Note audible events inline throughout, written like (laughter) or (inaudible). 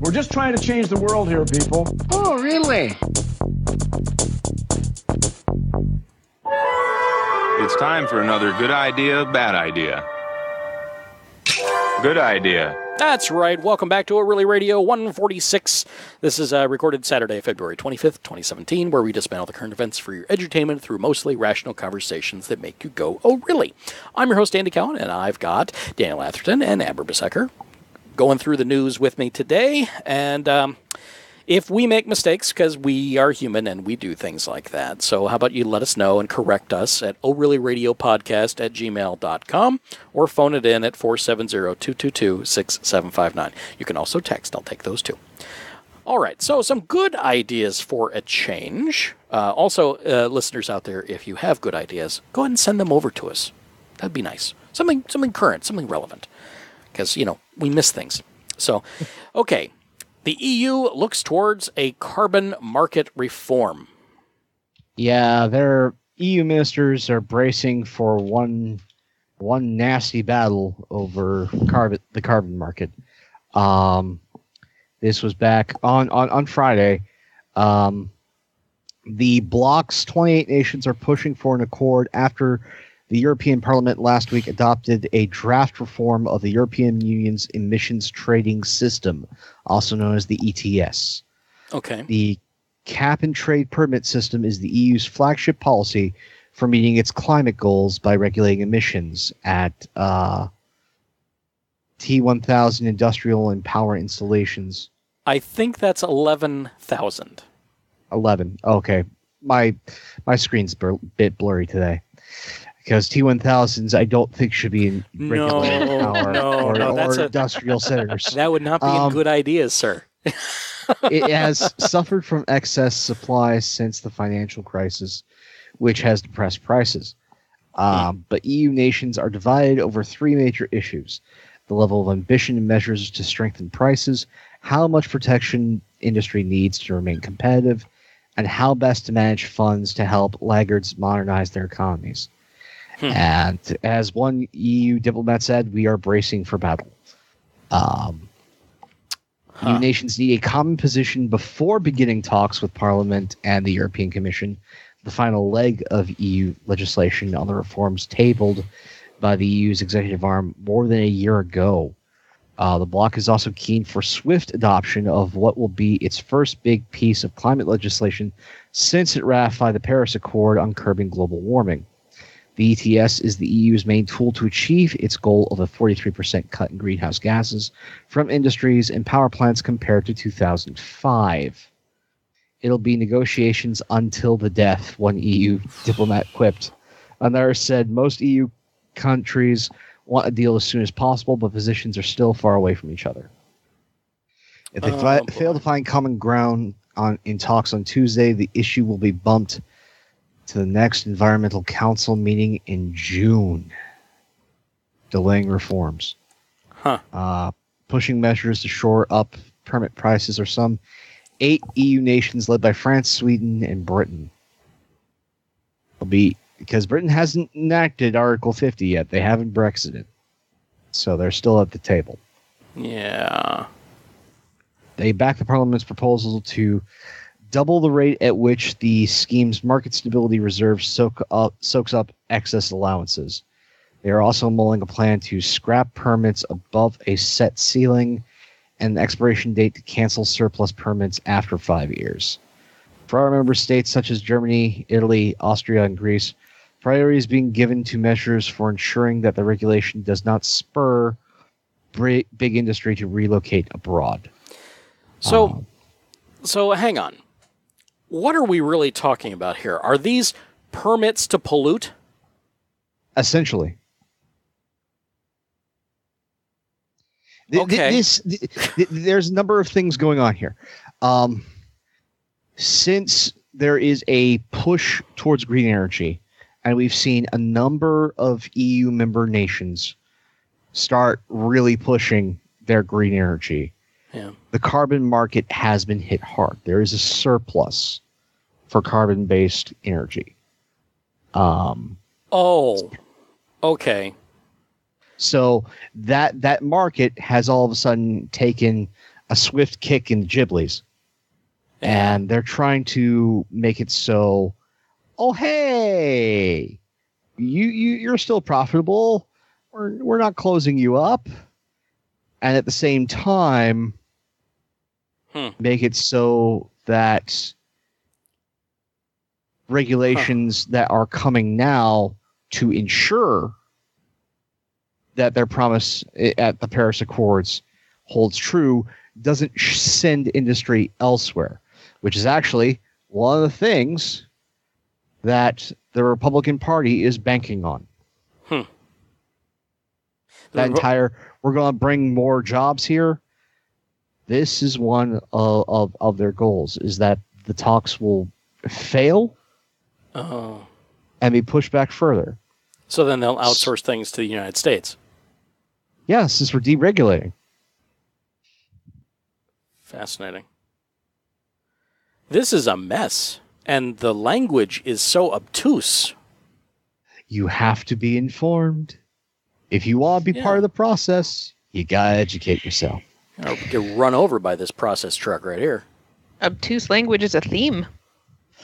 We're just trying to change the world here, people. Oh, really? It's time for another good idea, bad idea. Good idea. That's right. Welcome back to ORLY Radio 146. This is uh, recorded Saturday, February 25th, 2017, where we dismantle the current events for your edutainment through mostly rational conversations that make you go, oh, really? I'm your host, Andy Cowen, and I've got Daniel Atherton and Amber Bieseker going through the news with me today. And um, if we make mistakes, because we are human and we do things like that. So how about you let us know and correct us at Podcast at gmail.com or phone it in at 470-222-6759. You can also text. I'll take those too. All right, so some good ideas for a change. Uh, also, uh, listeners out there, if you have good ideas, go ahead and send them over to us. That'd be nice. Something, something current, something relevant, because you know we miss things. So, okay, the EU looks towards a carbon market reform. Yeah, their EU ministers are bracing for one one nasty battle over carbon the carbon market. Um, this was back on on on Friday. Um, the bloc's 28 nations are pushing for an accord after the European Parliament last week adopted a draft reform of the European Union's emissions trading system, also known as the ETS. Okay. The cap and trade permit system is the EU's flagship policy for meeting its climate goals by regulating emissions at uh, T1000 industrial and power installations. I think that's 11,000. 11. Okay. My my screen's a bit blurry today because T1000s I don't think should be in no, power no, or, no, or a, industrial (laughs) centers. That would not be um, good idea, sir. it (laughs) has suffered from excess supply since the financial crisis, which has depressed prices. Um, but EU nations are divided over three major issues the level of ambition and measures to strengthen prices, how much protection industry needs to remain competitive, and how best to manage funds to help laggards modernize their economies. Hmm. And as one EU diplomat said, we are bracing for battle. Um, huh. EU nations need a common position before beginning talks with Parliament and the European Commission. The final leg of EU legislation on the reforms tabled by the EU's executive arm more than a year ago. Uh, the bloc is also keen for swift adoption of what will be its first big piece of climate legislation since it ratified the Paris Accord on curbing global warming. The ETS is the EU's main tool to achieve its goal of a 43% cut in greenhouse gases from industries and power plants compared to 2005. It'll be negotiations until the death, one EU diplomat quipped. Another said most EU countries want a deal as soon as possible, but positions are still far away from each other. If they oh, fi- fail to find common ground on in talks on Tuesday, the issue will be bumped to the next environmental council meeting in June, delaying reforms. Huh. Uh, pushing measures to shore up permit prices are some eight EU nations led by France, Sweden, and Britain. Will be because Britain hasn't enacted Article 50 yet. They haven't Brexited. So they're still at the table. Yeah. They back the Parliament's proposal to double the rate at which the scheme's market stability reserve soak up, soaks up excess allowances. They are also mulling a plan to scrap permits above a set ceiling and an expiration date to cancel surplus permits after five years. For our member states such as Germany, Italy, Austria, and Greece, priority is being given to measures for ensuring that the regulation does not spur big industry to relocate abroad. So, um, so hang on what are we really talking about here? Are these permits to pollute? Essentially. Okay. This, there's a number of things going on here. Um, since there is a push towards green energy, and we've seen a number of EU member nations start really pushing their green energy yeah. The carbon market has been hit hard. There is a surplus for carbon based energy. Um, oh, okay. So that that market has all of a sudden taken a swift kick in the giblies, and they're trying to make it so. Oh hey, you you you're still profitable. We're we're not closing you up, and at the same time, Hmm. make it so that regulations that are coming now to ensure that their promise at the Paris Accords holds true doesn't send industry elsewhere, which is actually one of the things that the Republican Party is banking on. The That entire, we're going to bring more jobs here. This is one of, of, of their goals, is that the talks will fail Oh. and be pushed back further. So then they'll outsource things to the United States. Yeah, since we're deregulating. Fascinating. This is a mess, and the language is so obtuse. You have to be informed. If you want to be Yeah. part of the process, you got to educate yourself. Or get run over by this process truck right here. Obtuse language is a theme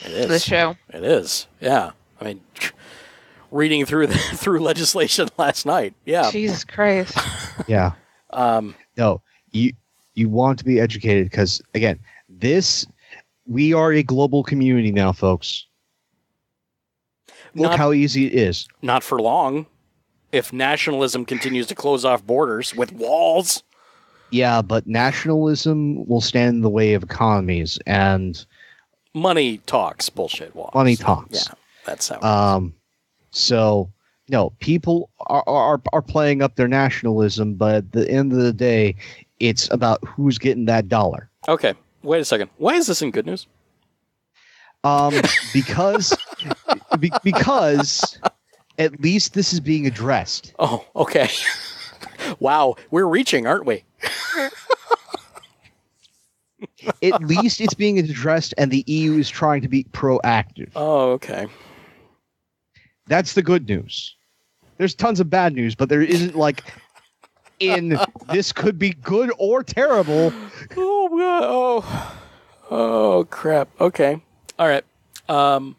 It is. to the show. It is. Yeah. I mean, reading through the, (laughs) through legislation (laughs) last night. Yeah. Jesus Christ. (laughs) Yeah. Um, No, you you want to be educated because again, this we are a global community now, folks. Look Not- how easy it is. not for long. If nationalism continues to close off borders with walls, Yeah, but nationalism will stand in the way of economies, and money talks. Bullshit walls. Money talks. Yeah, that's how. um, so no, people are, are are playing up their nationalism, but at the end of the day, it's about who's getting that dollar. okay, wait a second. Why is this in good news? Um, because be, because at least this is being addressed. Oh, okay. (laughs) wow, we're reaching, aren't we? (laughs) At least it's being addressed, and the EU is trying to be proactive. Oh, okay. That's the good news. There's tons of bad news, but there isn't like in this could be good or terrible. Oh, oh, oh, crap. Okay, all right. Um,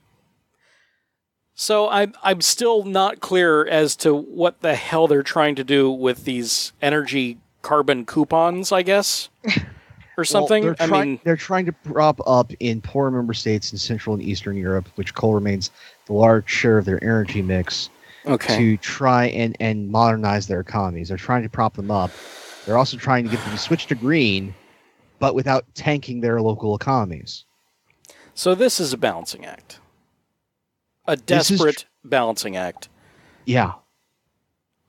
so I'm I'm still not clear as to what the hell they're trying to do with these energy carbon coupons. I guess, (laughs) or something. Well, they're, I trying, mean, they're trying to prop up in poor member states in Central and Eastern Europe, which coal remains the large share of their energy mix, okay. to try and, and modernize their economies. They're trying to prop them up. They're also trying to get them to switch to green, but without tanking their local economies. So this is a balancing act, a is tr- desperate balancing act Yeah.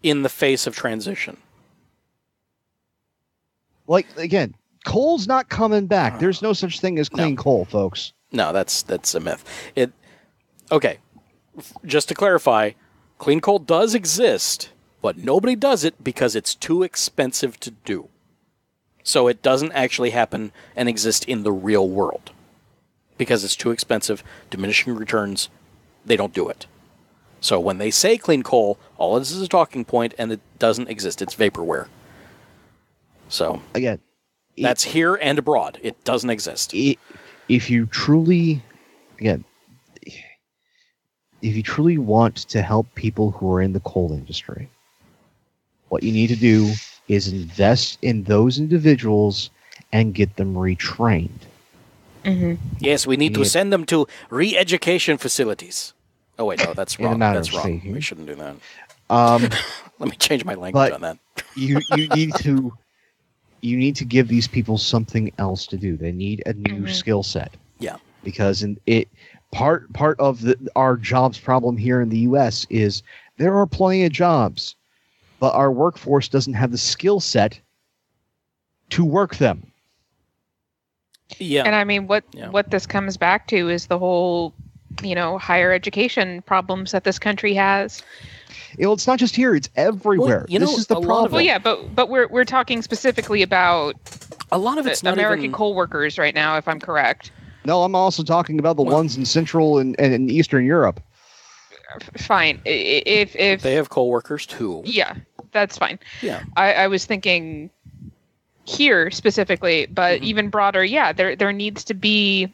in the face of transition. Like, again, coal's not coming back. Uh, There's no such thing as clean No. coal, folks. No, that's that's a myth. It okay. Just to clarify, clean coal does exist, but nobody does it because it's too expensive to do. So it doesn't actually happen and exist in the real world because it's too expensive, diminishing returns. They don't do it. So when they say clean coal, all this is a talking point, and it doesn't exist. It's vaporware. So Again, it- that's here and abroad. It doesn't exist. i if you truly, again, if you truly want to help people who are in the coal industry, what you need to do is invest in those individuals and get them retrained. hmm Yes, we need to send them to re-education facilities. Oh wait, no, that's (laughs) In a wrong. That's wrong. speaking. We shouldn't do that. Um, (laughs) Let me change my language on that. you you (laughs) need to you need to give these people something else to do. They need a new Mhm. skill set. Yeah. Because in it part part of the, our jobs problem here in the US is there are plenty of jobs, but our workforce doesn't have the skill set to work them. Yeah, And I mean, what Yeah. what this comes back to is the whole, you know, higher education problems that this country has. You know, it's not just here; it's everywhere. you this know, is the a lot of problem. Well, yeah, but but we're we're talking specifically about a lot of it's the American even. coal workers right now, if I'm correct. No, I'm also talking about the Well- ones in Central and, and in Eastern Europe. Fine, I- i- if if They have coal workers too. yeah, that's fine. Yeah. I, I was thinking here specifically, but Mhm. even broader, yeah, there there needs to be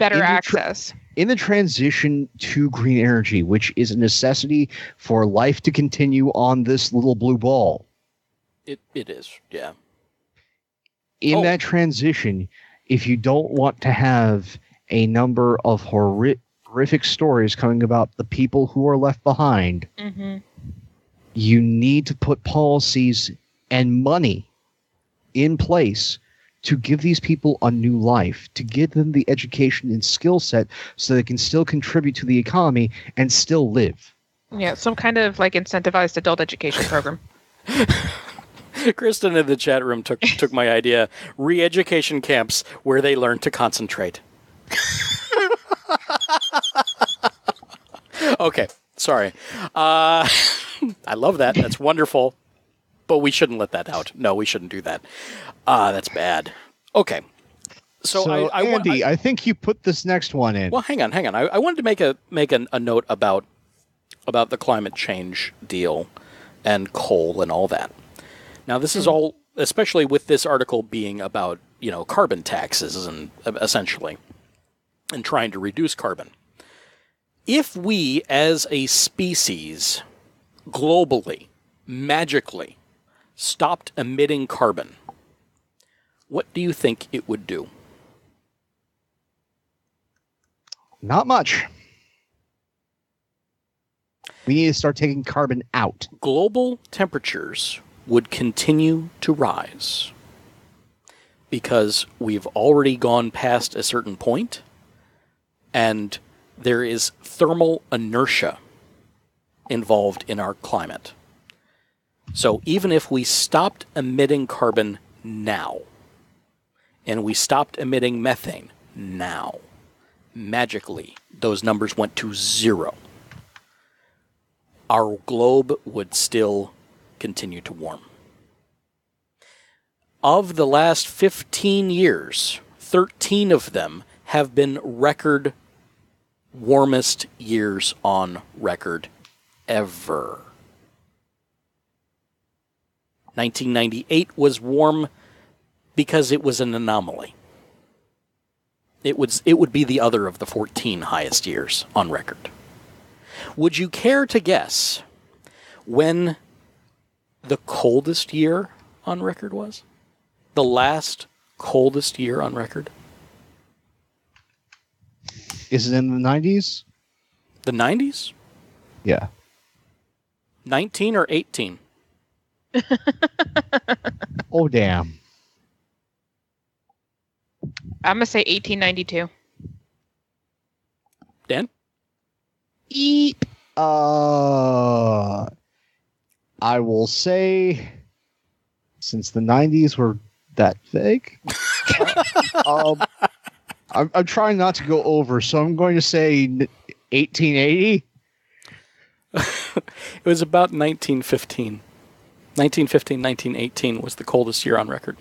better In the tra- access. in the transition to green energy, which is a necessity for life to continue on this little blue ball. It it is. Yeah. In Oh. that transition, if you don't want to have a number of horri- horrific stories coming about the people who are left behind, hmm you need to put policies and money in place to give these people a new life, to give them the education and skill set so they can still contribute to the economy and still live. Yeah, some kind of like incentivized adult education program. (laughs) Kristen in the chat room took took my idea. Re-education camps where they learn to concentrate. (laughs) okay, sorry. Uh, (laughs) I love that. That's wonderful. But we shouldn't let that out. No, we shouldn't do that. Ah, that's bad. Okay. So, So, I, I, Andy, I- I, think you put this next one in. well, hang on, hang on. I, I wanted to make a make an, a note about about the climate change deal and coal and all that. Now, this is all, especially with this article being about you know carbon taxes and uh, essentially, and trying to reduce carbon. If we, as a species, globally, magically, stopped emitting carbon, what do you think it would do? Not much. We need to start taking carbon out. global temperatures would continue to rise because we've already gone past a certain point and there is thermal inertia involved in our climate. So even if we stopped emitting carbon now and we stopped emitting methane now, magically those numbers went to zero our globe would still continue to warm. Of the last 15 years, 13 of them have been record warmest years on record ever. 1998 was warm because it was an anomaly. It would, it would be the other of the 14 highest years on record. Would you care to guess when the coldest year on record was? The last coldest year on record? Is it in the 90s? The 90s? Yeah. 19 or 18? (laughs) Oh, damn. I'm gonna say 1892. Dan? Eep. Uh, I will say, since the 90s were that vague, (laughs) uh, um, I'm, I'm trying not to go over, so I'm going to say 1880. (laughs) It was about 1915. 1915, 1918 was the coldest year on record.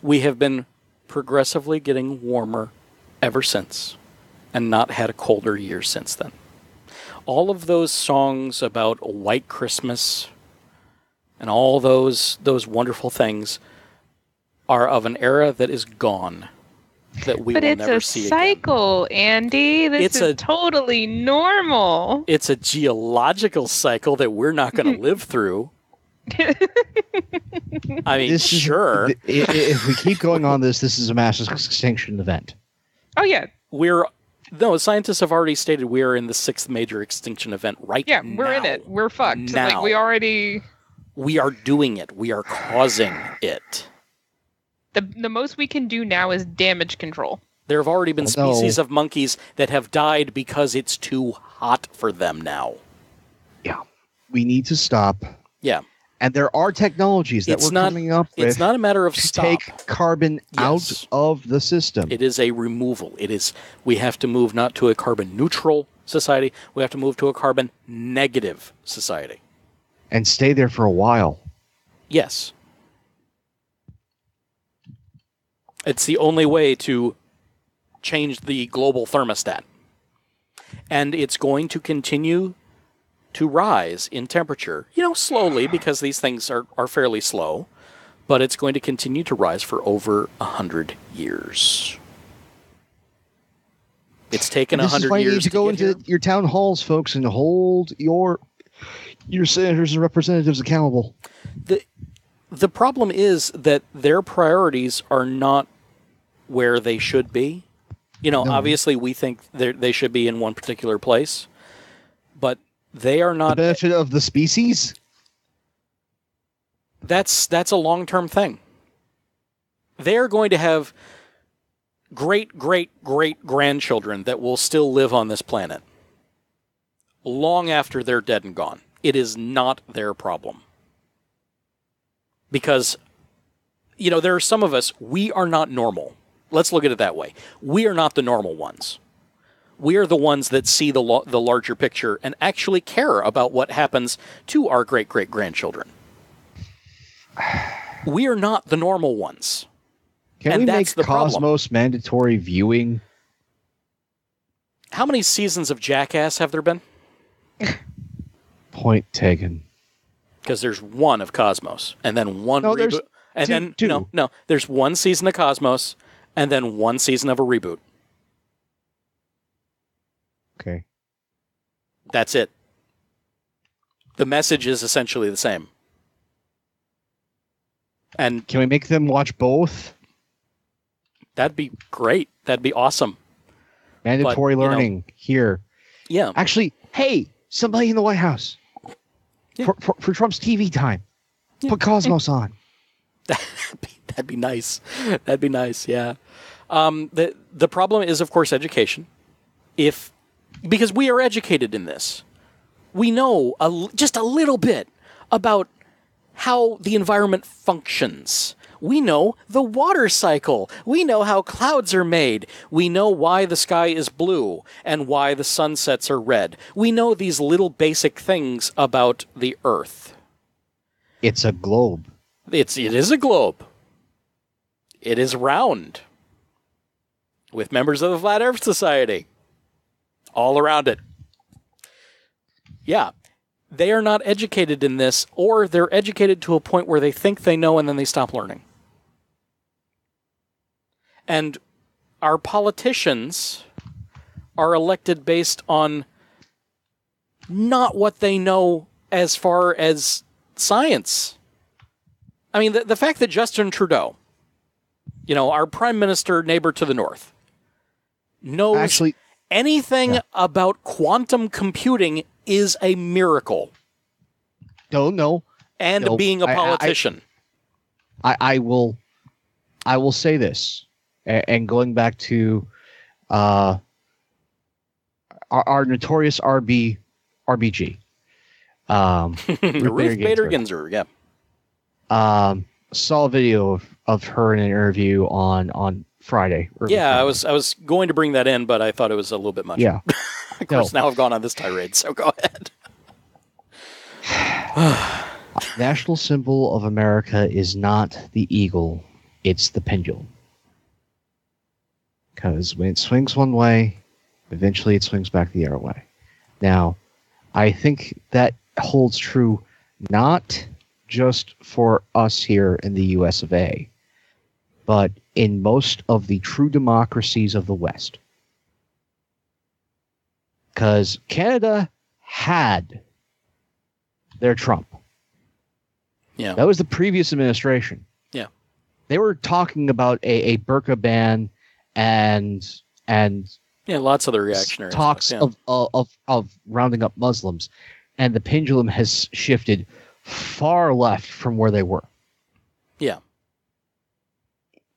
We have been progressively getting warmer ever since and not had a colder year since then. All of those songs about a white Christmas and all those those wonderful things are of an era that is gone that we but will it's never a see again. cycle, Andy. This It's is a- totally normal. It's a geological cycle that we're not going (laughs) to live through. I mean, This sure, th- i- i- if we keep going on this, this is a mass extinction event. Oh yeah, we're no scientists have already stated we are in the sixth major extinction event right now. yeah, we're in it. We're fucked. Now. Like we already. We are doing it. We are causing it. The the most we can do now is damage control. There have already been Oh, no. species of monkeys that have died because it's too hot for them now. Yeah. We need to stop. Yeah. And there are technologies that It's we're not- coming up with It's not a matter of to stop. take carbon Yes. out of the system. It is a removal. It is we have to move not to a carbon neutral society. We have to move to a carbon negative society. and stay there for a while. Yes. It's the only way to change the global thermostat. And it's going to continue to rise in temperature. You know, slowly because these things are, are fairly slow, but it's going to continue to rise for over a hundred years. It's taken a hundred why you years need to go get into here. your town halls, folks, and hold your your senators and representatives accountable. the the problem is that their priorities are not where they should be. You know, No. obviously we think they they should be in one particular place, but they are The not. benefit of the species. That's that's a long term thing. They're going to have great great great grandchildren that will still live on this planet long after they're dead and gone. It is not their problem. Because you know, there are some of us we are not normal. Let's look at it that way. We are not the normal ones. We are the ones that see the lo- the larger picture and actually care about what happens to our great great grandchildren. (sighs) We are not the normal ones. Can And we that's make the problem. Cosmos mandatory viewing? How many seasons of Jackass have there been? Point taken. Because there's one of Cosmos, and then one No, there's reboot, and two- then two. no, no, there's one season of Cosmos, and then one season of a reboot. Okay. That's it. The message is essentially the same. And Can we make them watch both? that'd be great. That'd be awesome. Mandatory you know- learning here. Yeah. Actually, hey, somebody in the White House Yeah. for, for, for Trump's TV time, put Cosmos on. (laughs) That'd be, nice. That'd be nice. Yeah. Um, the the problem is, of course, education. If because we are educated in this, we know a, just a little bit about how the environment functions. We know the water cycle. We know how clouds are made. We know why the sky is blue and why the sunsets are red. We know these little basic things about the Earth. It's a globe. It's it is a globe. It is round. With members of the Flat Earth Society all around it. Yeah. They are not educated in this, or they're educated to a point where they think they know and then they stop learning. And our politicians are elected based on not what they know as far as science. I mean, the, the fact that Justin Trudeau, you know, our prime minister neighbor to the north, knows Actually, anything Yeah. about quantum computing is a miracle. don't know. And No, being a politician. I, I will I will say this, and going back to uh, our, our notorious RB RBG, um, (laughs) Ruth Bader Bader Ginsburg, yeah. um, saw a video of, of her in an interview on on Friday. early Yeah, I was I was going to bring that in, but I thought it was a little bit much. Yeah, (laughs) Of course, now I've gone on this tirade, so go ahead. (sighs) (sighs) national symbol of America is not the eagle; it's the pendulum. Because when it swings one way, eventually it swings back the other way. Now, I think that holds true not just for us here in the US of A, but in most of the true democracies of the West. Because Canada had their Trump. Yeah. That was the previous administration. Yeah. They were talking about a, a burqa ban and and Yeah, lots of the reactionary talks stuff, yeah. of, of of of rounding up Muslims, and the pendulum has shifted far left from where they were. Yeah.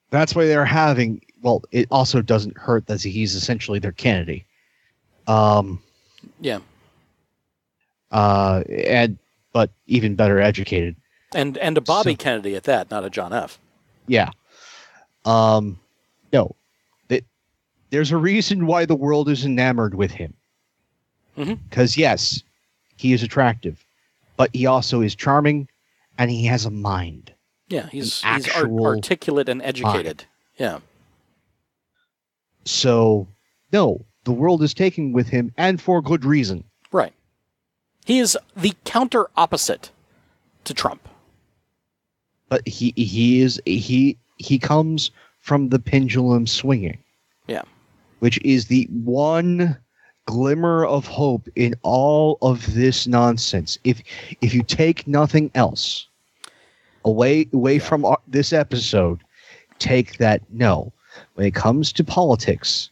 That's why they're having. Well, it also doesn't hurt that he's essentially their candidate. Um. Yeah. Uh. And but even better educated. And and a Bobby So- Kennedy at that, not a John F. Yeah. Um. No. There's a reason why the world is enamored with him. Mhm. Because yes, he is attractive, but he also is charming, and he has a mind. Yeah, he's he's art- articulate and educated. Yeah. So no, the world is taken with him, and for good reason. Right. He is the counter opposite to Trump. But he he is he he comes from the pendulum swinging. Yeah. Which is the one glimmer of hope in all of this nonsense. If if you take nothing else away away from our, this episode, take that no. When it comes to politics,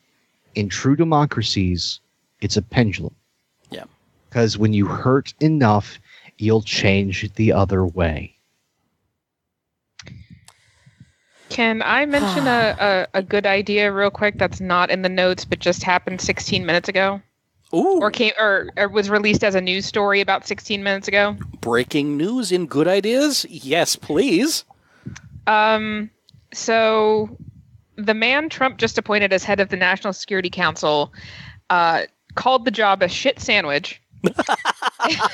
in true democracies, it's a pendulum. Yeah. Because when you hurt enough, you'll change the other way. Can I mention a, (sighs) a, a good idea real quick that's not in the notes but just happened 16 minutes ago? Ooh. Or came or, or was released as a news story about 16 minutes ago? breaking news in good ideas? Yes, please. Um so the man Trump just appointed as head of the National Security Council uh, called the job a shit sandwich. (laughs) no,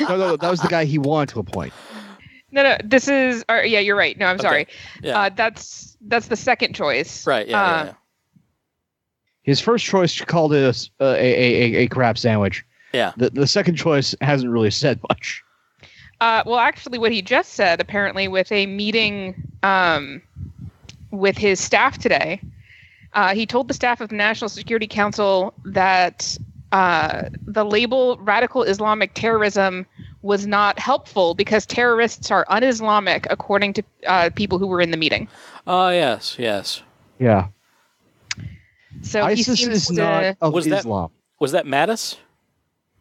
no, no, that was the guy he wanted to appoint. No, no, this is. Or, yeah, you're right. No, I'm Okay. sorry. Yeah. Uh, that's that's the second choice. right. Yeah. uh, yeah, yeah. His first choice called it a, s- uh, a, a, a, a crap sandwich. Yeah. The, the second choice hasn't really said much. Uh, well, actually, what he just said, apparently, with a meeting um, with his staff today, uh, he told the staff of the National Security Council that uh, the label radical Islamic terrorism was not helpful because terrorists are un Islamic, according to uh, people who were in the meeting. Oh, yes, yes. Yeah. So he ISIS seems is to not of Was that- Islam. Was that Mattis?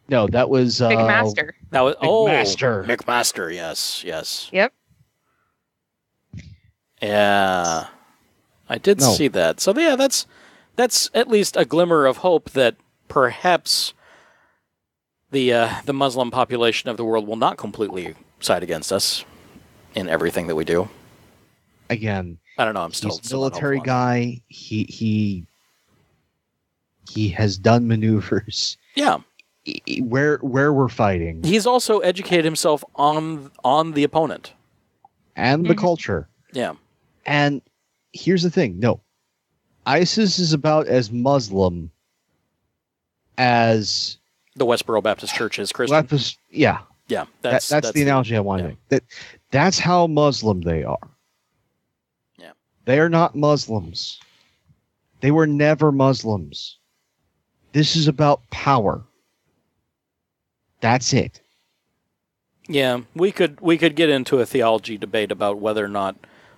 No, that was uh, McMaster. That was oh, McMaster. McMaster. Yes, yes. Yep. Yeah, I did No. see that. So yeah, that's that's at least a glimmer of hope that perhaps the uh, the Muslim population of the world will not completely side against us in everything that we do. Again, I don't know. I'm still he's a military hopeful on that. guy. He he he has done (laughs) maneuvers Yeah, I- I- where where we're fighting he's also educated himself on on the opponent. and the Mhm. culture. Yeah, And here's the thing: no, ISIS is about as Muslim as the Westboro Baptist Church is Christian. Baptist. Yeah, yeah, that, that's that's, the analogy I want to yeah. make. That that's how Muslim they are. Yeah. They are not Muslims. They were never Muslims. This is about power. That's it. Yeah, we could we could get into a theology debate about whether or not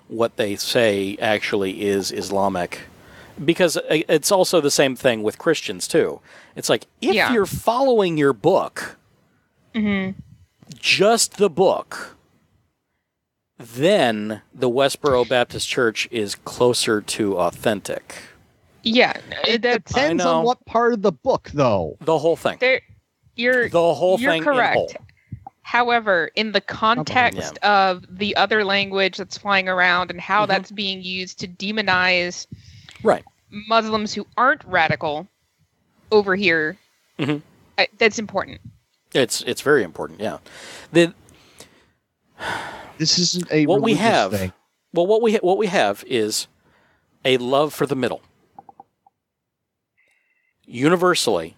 what they say actually is Islamic, because it's also the same thing with Christians too. It's like if Yeah. you're following your book, hmm just the book, then the Westboro Baptist Church is closer to authentic. Yeah, It depends on what part of the book, though. The whole thing. there. You're The whole you're thing in correct. However, in the context of the other language that's flying around and how Mhm. that's being used to demonize Right. Muslims who aren't radical over here, Mhm. I, that's important. It's it's very important. Yeah. The This isn't a what we have thing. well what we ha- what we have is a love for the middle universally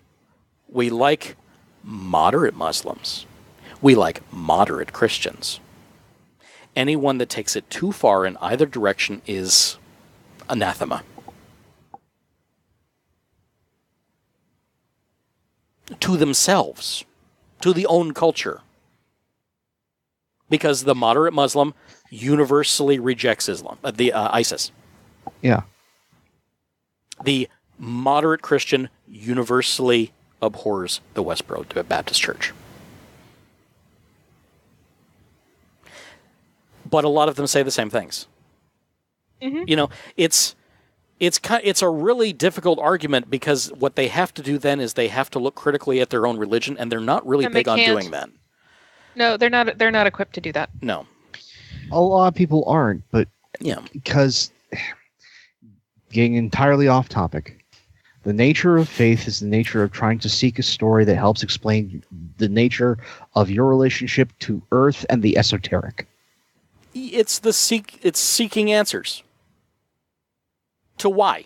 we like moderate muslims we like moderate christians anyone that takes it too far in either direction is anathema to themselves to the own culture because the moderate Muslim universally rejects Islam, uh, the uh, ISIS. Yeah. The moderate Christian universally abhors the Westboro Baptist Church. But a lot of them say the same things. Mhm. You know, it's it's kind it's a really difficult argument because what they have to do then is they have to look critically at their own religion, and they're not really And big on doing that. No, they're not. They're not equipped to do that. No, A lot of people aren't, but yeah, because (sighs) getting entirely off topic, the nature of faith is the nature of trying to seek a story that helps explain the nature of your relationship to earth and the esoteric. it's the seek it's seeking answers to why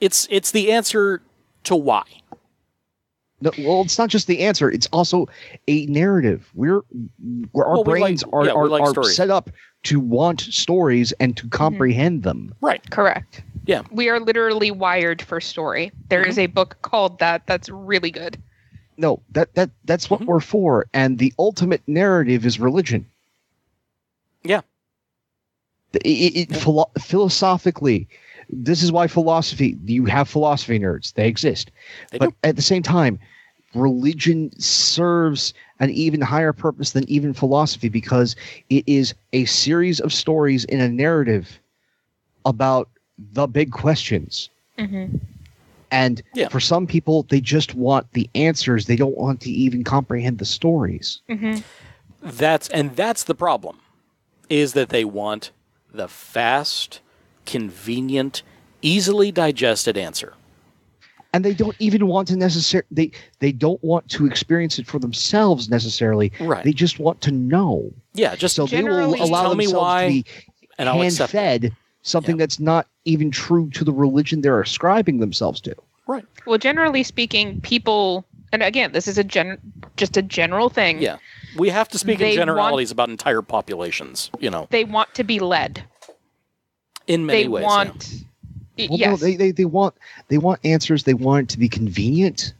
it's it's the answer to why No, well, it's not just the answer; it's also a narrative. We're, we're our Well, we like- brains are yeah, are, like are set up to want stories and to comprehend them. Right. Correct. Yeah. We are literally wired for story. There is a book called that that's really good. No, that that that's what Mhm. we're for, and the ultimate narrative is religion. Yeah. The- It, it, philo- philosophically, this is why philosophy. You have philosophy nerds; they exist. They but do. at the same time, religion serves an even higher purpose than even philosophy because it is a series of stories in a narrative about the big questions. Mm-hmm. And Yeah. for some people, they just want the answers. They don't want to even comprehend the stories. Mm-hmm. That's and that's the problem, is that they want the fast, convenient, easily digested answer. And they don't even want to necessarily they they don't want to experience it for themselves necessarily. Right. They just want to know. Yeah, just So they will allow Tell me themselves why, to be and I'll hand accept fed something Yeah. that's not even true to the religion they're ascribing themselves to. Right. Well, generally speaking, people, and again, this is a gen, just a general thing. Yeah. We have to speak They in want- generalities about entire populations, you know, They want to be led. In many they ways. want. Y- Well, yes. no, they, they they want they want answers. They want it to be convenient.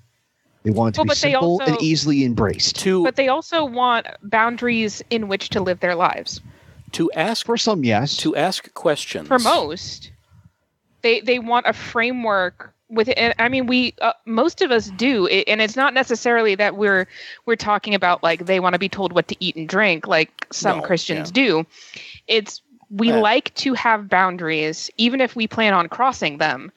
They want it to Well, be but they simple and easily embraced. To but they also want boundaries in which to live their lives. to ask For some, yes. to ask questions. For most, they they want a framework with and I mean we uh, most of us do it, and it's not necessarily that we're we're talking about like they want to be told what to eat and drink like some No, Christians do. It's we Uh, like to have boundaries even if we plan on crossing them.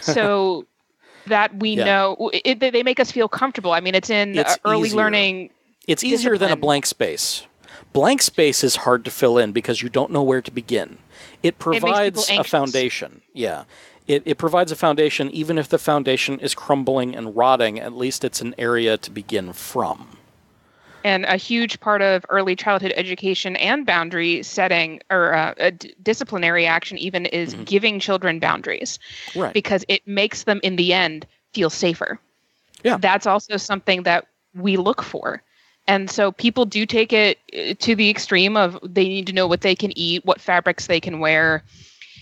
So (laughs) that we Yeah. know it, they- make us feel comfortable. I mean it's in It's early easier. learning It's easier than a blank space. Blank space is hard to fill in because you don't know where to begin. It provides a foundation. Yeah. It, it provides a foundation, even if the foundation is crumbling and rotting, at least it's an area to begin from. And a huge part of early childhood education and boundary setting or uh, a d- disciplinary action even is Mm-hmm. giving children boundaries Right. because it makes them in the end feel safer Yeah. that's also something that we look for and so people do take it uh, to the extreme of they need to know what they can eat what fabrics they can wear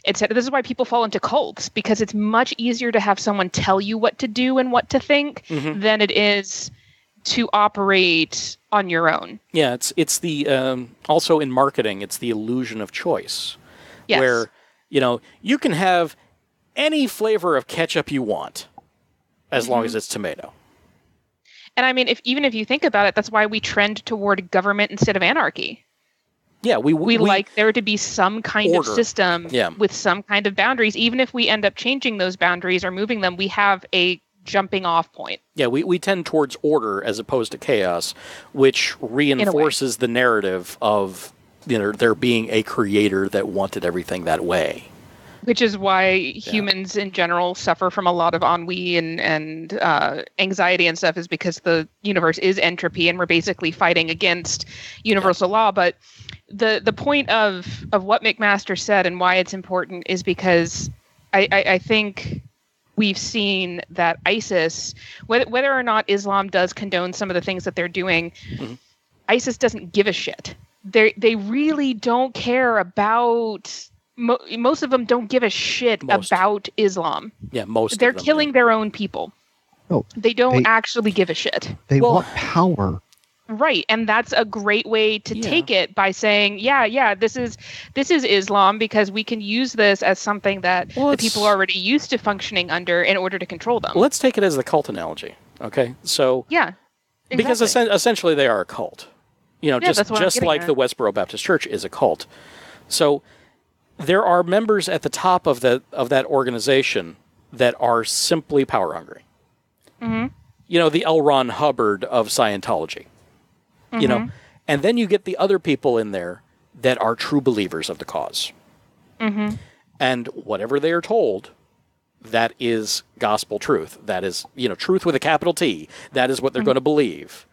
etc this is why people fall into cults because it's much easier to have someone tell you what to do and what to think Mhm. than it is to operate on your own Yeah, it's it's the um, also in marketing, it's the illusion of choice, yes where you know you can have any flavor of ketchup you want, as long Mm-hmm. as it's tomato. and i mean if even if you think about it that's why we trend toward government instead of anarchy Yeah, we we, like there to be some kind Order. of system Yeah. with some kind of boundaries. Even if we end up changing those boundaries or moving them, we have a jumping off point. Yeah, we, we tend towards order as opposed to chaos, which reinforces the narrative of you know there being a creator that wanted everything that way. Which is why humans in general suffer from a lot of ennui and and uh, anxiety and stuff, is because the universe is entropy, and we're basically fighting against universal law. But the the point of of what McMaster said and why it's important is because I, I, I think we've seen that ISIS, whether whether or not Islam does condone some of the things that they're doing, Mhm. ISIS doesn't give a shit. They they really don't care about. Mo- most of them don't give a shit Most. about Islam. Yeah, most They're of them, killing their own people. Oh, They don't they- actually give a shit. They Well- want power. Right, and that's a great way to Yeah. take it by saying, yeah, yeah, this is this is Islam because we can use this as something that Well, the people are already used to functioning under in order to control them. Let's take it as the cult analogy. Okay, so yeah, because exactly. essen- essentially they are a cult. You know, Yeah, just that's what I'm just like at. the Westboro Baptist Church is a cult. So there are members at the top of the of that organization that are simply power hungry. Mhm. You know, the L. Ron Hubbard of Scientology. You know, Mm-hmm. and then you get the other people in there that are true believers of the because Mhm. And whatever they are told, that is gospel truth. That is, you know, truth with a capital T. That is what they're going to believe.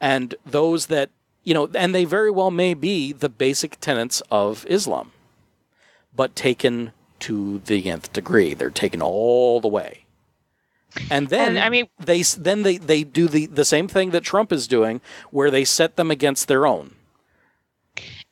And those that, you know, and they very well may be the basic tenets of Islam, but taken to the nth degree. They're taken all the way. And then And, I mean- they then they, they do the, the same thing that Trump is doing, where they set them against their own.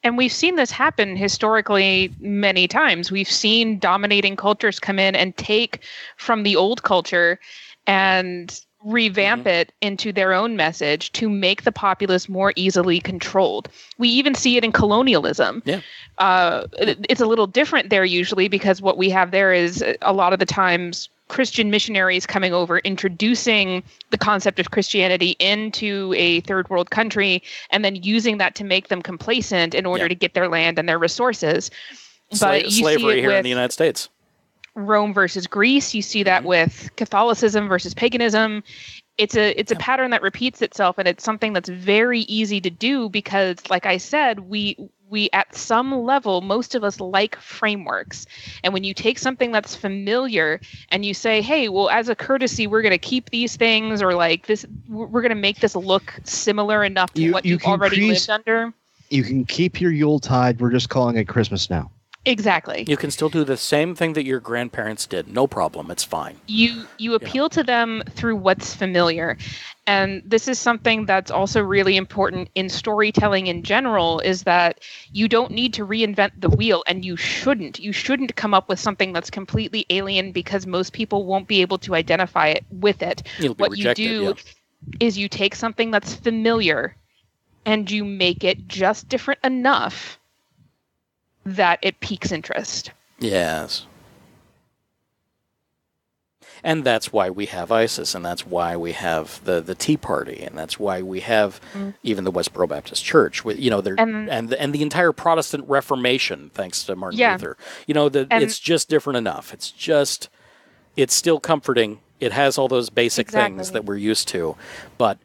And we've seen this happen historically many times. We've seen dominating cultures come in and take from the old culture and revamp Mm-hmm. it into their own message to make the populace more easily controlled. We even see it in colonialism. Yeah. Uh, it- it's a little different there usually because what we have there is a lot of the times Christian missionaries coming over, introducing the concept of Christianity into a third world country, and then using that to make them complacent in order Yeah. to get their land and their resources. Sla- but you see slavery it here in the United States. Rome versus Greece. You see that mm-hmm. with Catholicism versus paganism. It's a it's a pattern that repeats itself, and it's something that's very easy to do because, like I said, we we at some level most of us like frameworks and when you take something that's familiar and you say hey well as a courtesy we're going to keep these things or like this we're going to make this look similar enough to You- what you you've can already crease- lived under You can keep your yule tide We're just calling it Christmas now. Exactly You can still do the same thing that your grandparents did. No problem. It's fine. you you appeal to them through what's familiar and this is something that's also really important in storytelling in general is that you don't need to reinvent the wheel and you shouldn't you shouldn't come up with something that's completely alien because most people won't be able to identify it with it be what rejected. you do yeah. is you take something that's familiar and you make it just different enough that it piques interest Yes. And that's why we have ISIS, and that's why we have the, the Tea Party, and that's why we have mm. even the Westboro Baptist Church. With you know, And- and and the entire Protestant Reformation, thanks to Martin Yeah. Luther. You know, the, And- it's just different enough. It's just, it's still comforting. It has all those basic things that we're used to, but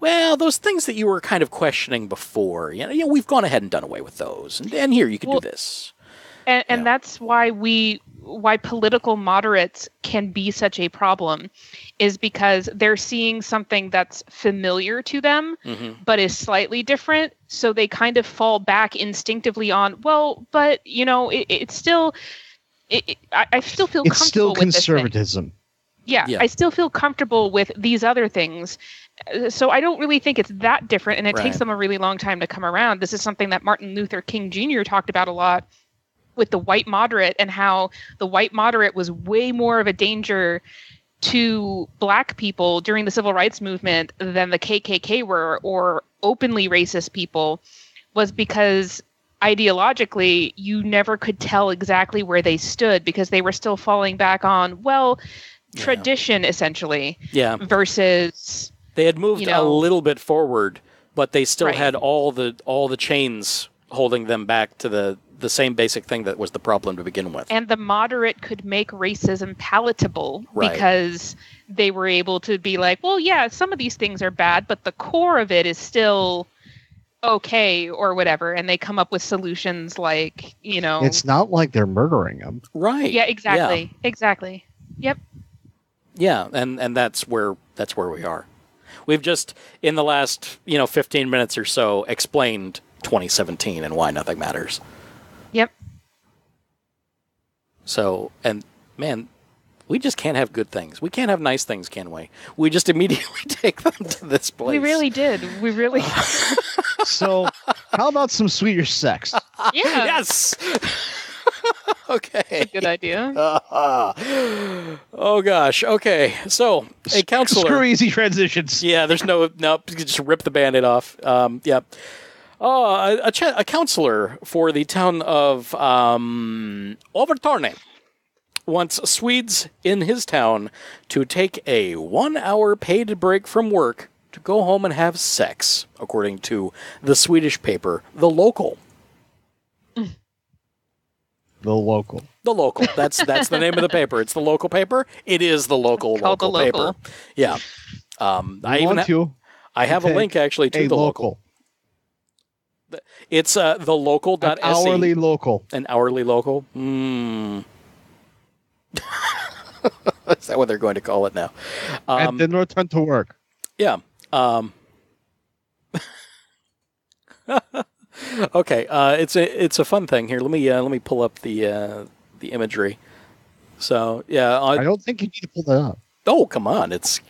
well, those things that you were kind of questioning before, you know, you know we've gone ahead and done away with those, and, and here you can Well, do this. and, and Yeah. that's why we why political moderates can be such a problem is because they're seeing something that's familiar to them hmm but is slightly different so they kind of fall back instinctively on well but you know it, it's still it, it- I, I still feel It's comfortable still with this thing. conservatism. Yeah, Yeah. I still feel comfortable with these other things. So I don't really think it's that different, and it Right. takes them a really long time to come around. This is something that Martin Luther King Jr. talked about a lot with the white moderate and how the white moderate was way more of a danger to black people during the civil rights movement than the KKK were or openly racist people was because ideologically you never could tell exactly where they stood because they were still falling back on well Yeah. tradition essentially Yeah. versus They had moved you a little bit forward, but they still Right. had all the all the chains holding them back to the the same basic thing that was the problem to begin with. and the moderate could make racism palatable Right. because they were able to be like well yeah some of these things are bad but the core of it is still okay or whatever and they come up with solutions like you know It's not like they're murdering them. right. yeah exactly exactly yep Yeah, and and that's where that's where we are. We've just in the last, you know, 15 minutes or so explained 2017 and why nothing matters. yep So, and man, we just can't have good things. We can't have nice things, can we? We just (laughs) immediately take them to this place. we really did we really (laughs) So, how about some sweeter sex? yeah Yes. (laughs) okay. good idea oh gosh. Okay. So a counselor. Screw (laughs) easy transitions. Yeah. There's no no. Just rip the band-aid off. Um. Yeah. Oh, a, a, ch- a counselor for the town of um, Overtorne wants Swedes in his town to take a one-hour paid break from work to go home and have sex, according to the Swedish paper The Local. The local. The local. That's that's the name of the paper. It's the local paper. It is the local local, The Local. paper. Yeah. Um, I even want ha- to I have a link actually to the local, local. It's uh, the local.se. an hourly local. An hourly local. Hmm. (laughs) Is that what they're going to call it now? Um, and then return to work. Yeah. Um, (laughs) okay. Uh, it's a it's a fun thing here. Let me uh, let me pull up the uh, the imagery. So yeah, I on, don't think you need to pull that up. Oh, come on. It's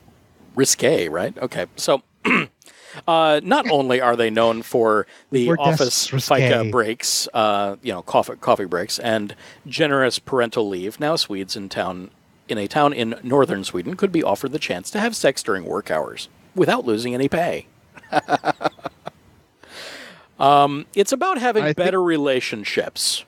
risque, right? Okay. So, (clears throat) uh, not only are they known for the Word office. fika breaks, uh, you know, coffee, coffee breaks, and generous parental leave, now Swedes in town in a town in northern Sweden could be offered the chance to have sex during work hours without losing any pay. (laughs) um, it's about having I think- better relationships.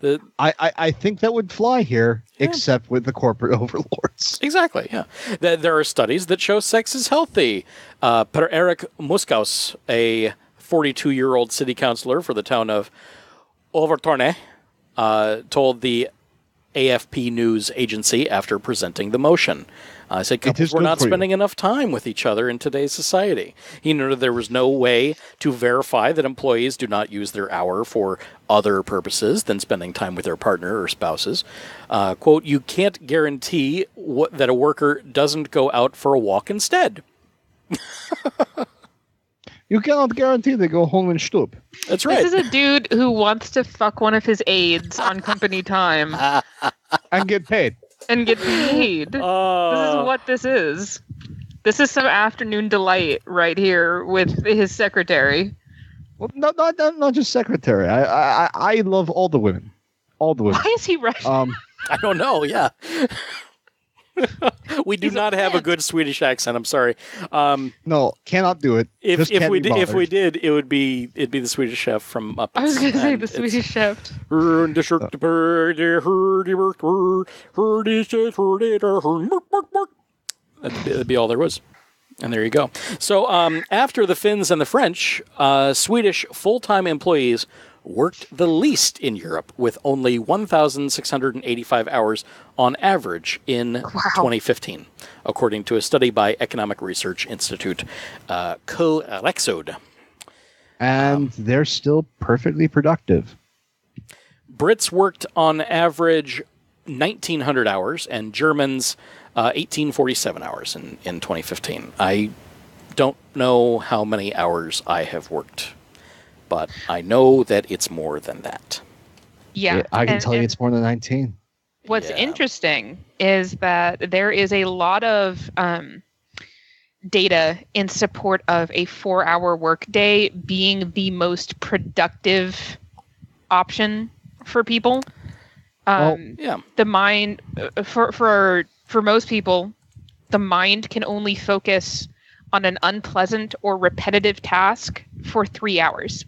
The, I, I, I think that would fly here, Yeah. except with the corporate (laughs) overlords. Exactly, yeah. Th- There are studies that show sex is healthy. Uh, per Eric Muskaus, a 42 year old city councilor for the town of Overtorne, uh, told the AFP News agency after presenting the motion. I uh, said is couples were not for you. spending enough time with each other in today's society. He noted there was no way to verify that employees do not use their hour for other purposes than spending time with their partner or spouses. Uh, quote, you can't guarantee what, that a worker doesn't go out for a walk instead. You cannot guarantee they go home and stoop That's right. This is a dude who wants to fuck one of his aides on company time (laughs) and get paid. And get paid. (laughs) this Uh, is what this is. This is some afternoon delight right here with his secretary. Well, not, not, not, not just secretary. I, I, I- I love all the women. All the women. Why is he Russian? Um, (laughs) I don't know. Yeah. (laughs) we do He's a not have a good Swedish accent. I'm sorry. Um, no, cannot do it. if Just if we did, if we did, it would be it'd be the Swedish chef from up. I was going to say the Swedish chef. That'd be, that'd be all there was. And there you go. So um, after the Finns and the French, uh, Swedish full-time employees worked the least in Europe, with only 1,685 hours on average in 2015, according to a study by Economic Research Institute, uh, Coe-Rexecode. and they're still perfectly productive. Brits worked on average 1,900 hours, and Germans uh, 1,847 hours in, in 2015. I don't know how many hours I have worked, but I know that it's more than that. Yeah. I can and- tell you it's more than 19. What's Yeah. interesting is that there is a lot of um, data in support of a four hour workday being the most productive option for people. Well, Um, Yeah. the mind uh, for for for most people the mind can only focus on an unpleasant or repetitive task for 3 hours.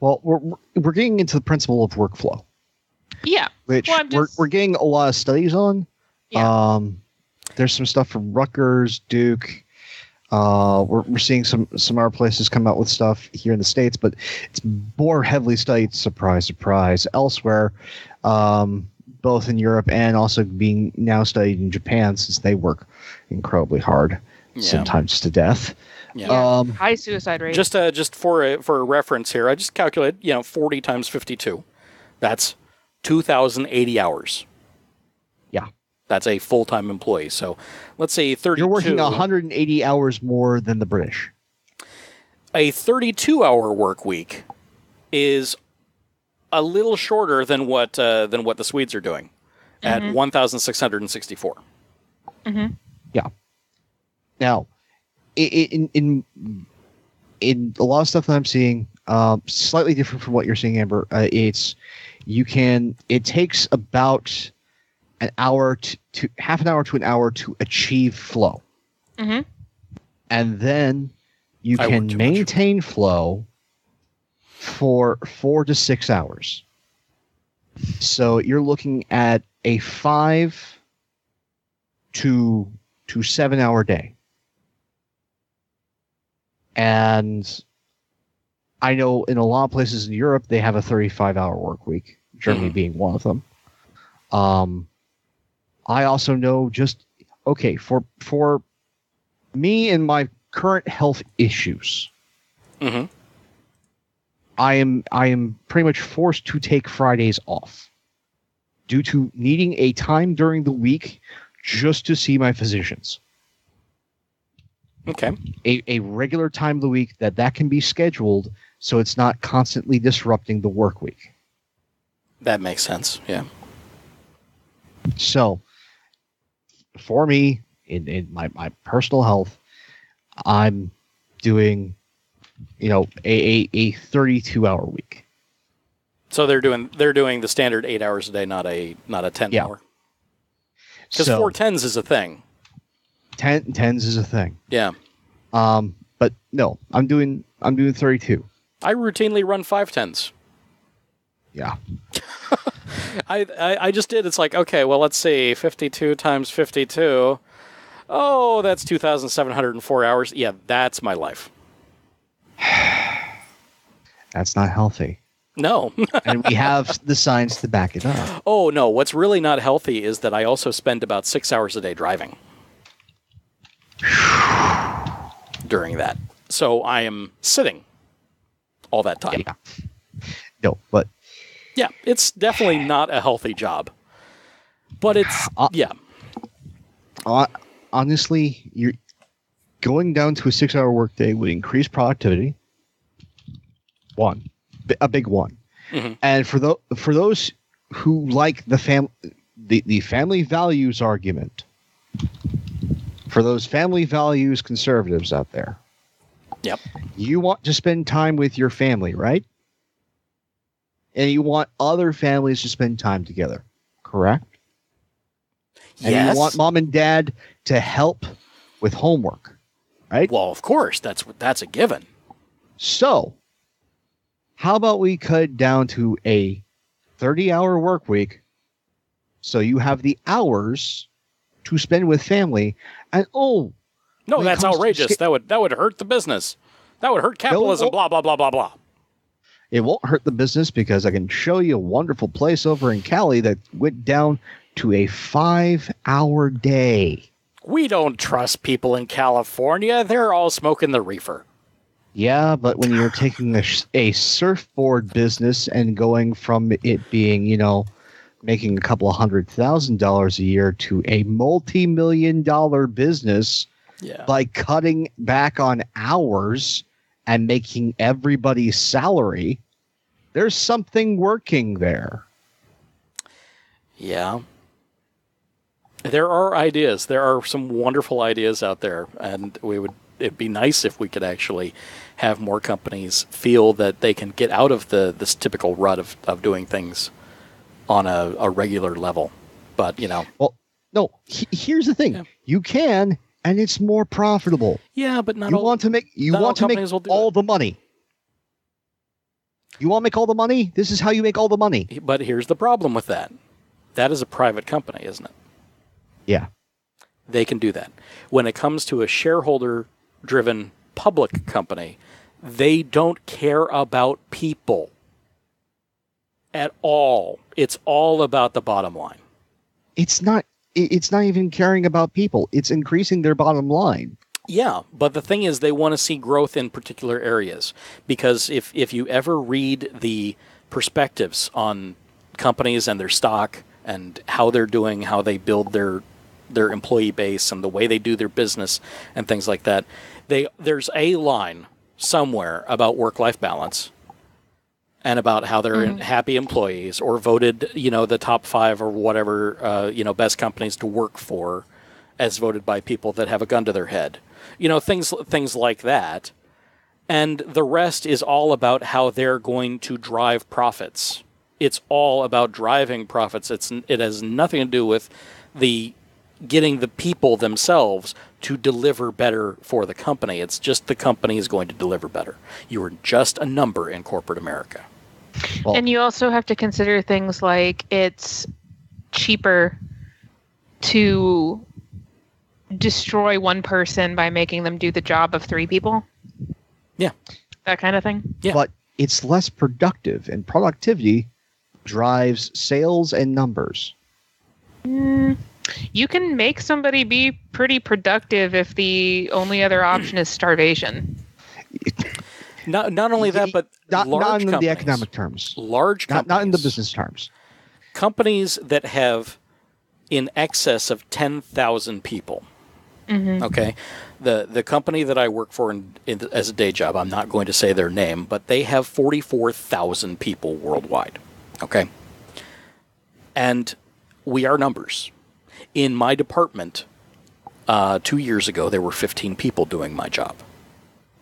Well, we're, we're- we're getting into the principle of workflow, Yeah. which Well, I'm we're, we're getting a lot of studies on. Yeah. Um, there's some stuff from Rutgers, Duke. Uh, we're, we're seeing some some other places come out with stuff here in the states, but it's more heavily studied. Surprise, surprise. Elsewhere, um, both in Europe and also being now studied in Japan, since they work incredibly hard, Yeah. sometimes to death. Yeah. Um, High suicide rate. Just uh, just for a, for a reference here, I just calculated, you know, 40 times 52. That's 2,080 hours. Yeah. That's a full-time employee. So let's say 32. You're working 180 hours more than the British. a 32 hour work week is a little shorter than what uh, than what the Swedes are doing at 1664. Now, i- i- in in in a lot of stuff that I'm seeing, um, slightly different from what you're seeing, Amber. Uh, it's you can. It takes about an hour to, to half an hour to an hour to achieve flow, Mhm. and then you I can too much. maintain flow for four to six hours. So you're looking at a five to to seven hour day. And I know in a lot of places in Europe they have a 35 hour work week, Germany Mhm. being one of them. Um, I also know just okay for for me and my current health issues. hmm I am I am pretty much forced to take Fridays off due to needing a time during the week just to see my physicians. Okay. A, a regular time of the week that that can be scheduled so it's not constantly disrupting the work week. That makes sense. Yeah. So for me in, in my, my personal health, I'm doing, you know, a, a, a 32 hour week. So they're doing they're doing the standard eight hours a day, not a not a ten Yeah. hour. Because So- four tens is a thing. 10, tens is a thing. Yeah, Um, but no, I'm doing I'm doing 32. I routinely run five tens. Yeah. (laughs) I, I I just did. It's like okay, well let's see, fifty two times fifty two. Oh, that's two thousand seven hundred and four hours. Yeah, that's my life. (sighs) That's not healthy. No. (laughs) and we have the science to back it up. oh no, what's really not healthy is that I also spend about six hours a day driving during that. So I am sitting all that time. Yeah. No, but Yeah, it's definitely not a healthy job. But it's Uh, yeah. hon- honestly, you're going down to a six-hour workday would increase productivity. One, a big one, Mhm. and for those for those who like the fam the, the family values argument, for those family values conservatives out there, Yep. you want to spend time with your family, right? And you want other families to spend time together, correct? And yes. you want mom and dad to help with homework, right? well, of course, that's what that's a given. So, how about we cut down to a 30 hour work week so you have the hours to spend with family? And oh, No, that's outrageous. sca- that would that would hurt the business. That would hurt capitalism. blah blah blah blah blah. it won't hurt the business because I can show you a wonderful place over in Cali that went down to a five hour day. We don't trust people in California. They're all smoking the reefer. Yeah, but when you're taking a, a surfboard business and going from it being, you know, making a couple of hundred thousand dollars a year to a multi million dollar business Yeah. by cutting back on hours and making everybody's salary, there's something working there. Yeah. There are ideas. There are some wonderful ideas out there, and we would. It'd be nice if we could actually have more companies feel that they can get out of the this typical rut of, of doing things on a, a regular level. But you know, Well, no, he- here's the thing Yeah. you can, and it's more profitable. yeah, but not you all. want to make you want to make all the money. You want to make all the money? This is how you make all the money. but here's the problem with that. That is a private company, isn't it? Yeah. they can do that. When it comes to a shareholder driven public company, they don't care about people at all. It's all about the bottom line. It's not it's not even caring about people. It's increasing their bottom line. Yeah, but the thing is, they want to see growth in particular areas because if if you ever read the perspectives on companies and their stock and how they're doing, how they build their their employee base and the way they do their business and things like that, they there's a line somewhere about work life balance and about how they're in happy employees or voted, you know, the top five or whatever, uh, you know, best companies to work for, as voted by people that have a gun to their head, you know, things things like that, and the rest is all about how they're going to drive profits. It's all about driving profits. It's it has nothing to do with the getting the people themselves to deliver better for the company. It's just the company is going to deliver better. You are just a number in corporate America. Well, And you also have to consider things like it's cheaper to destroy one person by making them do the job of three people. Yeah. That kind of thing. Yeah. but it's less productive and productivity drives sales and numbers. Mm, you can make somebody be pretty productive if the only other option is starvation. Not not only that, but Not, large not in the economic terms. large Not companies, not in the business terms. companies that have in excess of 10,000 people. Mm-hmm. Okay. The the company that I work for in, in, as a day job, I'm not going to say their name, but they have 44,000 people worldwide. Okay. And we are numbers. In my department, Uh, two years ago, there were 15 people doing my job